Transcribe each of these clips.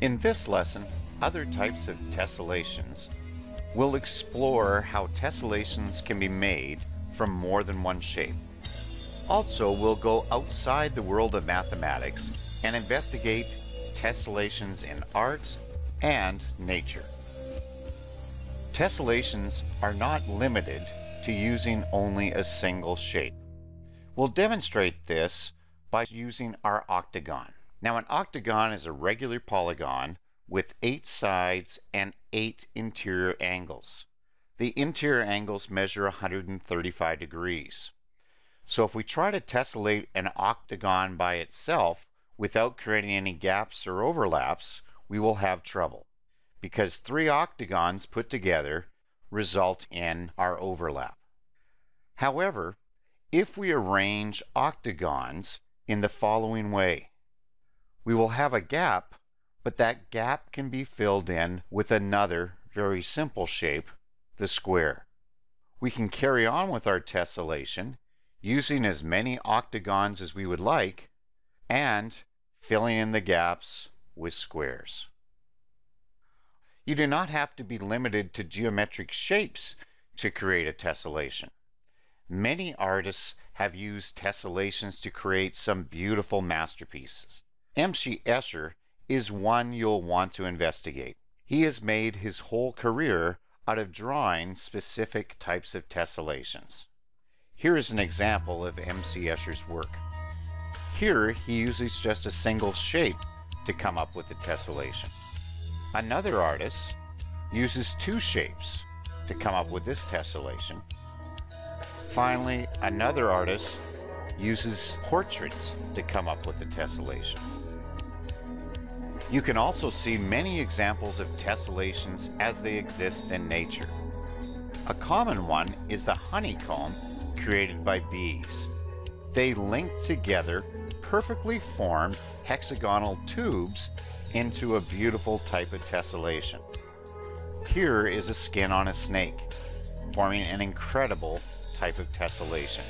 In this lesson, other types of tessellations we'll explore how tessellations can be made from more than one shape. Also, we'll go outside the world of mathematics and investigate tessellations in art and nature. Tessellations are not limited to using only a single shape. We'll demonstrate this by using our octagon. Now an octagon is a regular polygon with eight sides and eight interior angles. The interior angles measure 135 degrees. So if we try to tessellate an octagon by itself without creating any gaps or overlaps, we will have trouble because three octagons put together result in our overlap. However, if we arrange octagons in the following way, we will have a gap, but that gap can be filled in with another very simple shape, the square. We can carry on with our tessellation using as many octagons as we would like and filling in the gaps with squares. You do not have to be limited to geometric shapes to create a tessellation. Many artists have used tessellations to create some beautiful masterpieces. M.C. Escher is one you'll want to investigate. He has made his whole career out of drawing specific types of tessellations. Here is an example of M.C. Escher's work. Here he uses just a single shape to come up with the tessellation. Another artist uses two shapes to come up with this tessellation. Finally, another artist uses portraits to come up with the tessellation. You can also see many examples of tessellations as they exist in nature. A common one is the honeycomb created by bees. They link together perfectly formed hexagonal tubes into a beautiful type of tessellation. Here is a skin on a snake, forming an incredible type of tessellation.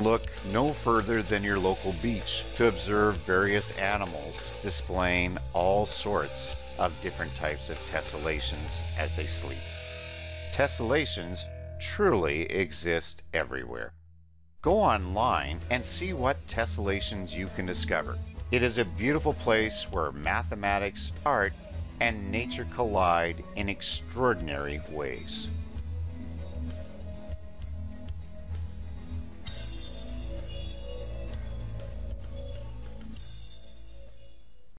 Look no further than your local beach to observe various animals displaying all sorts of different types of tessellations as they sleep. Tessellations truly exist everywhere. Go online and see what tessellations you can discover. It is a beautiful place where mathematics, art, and nature collide in extraordinary ways.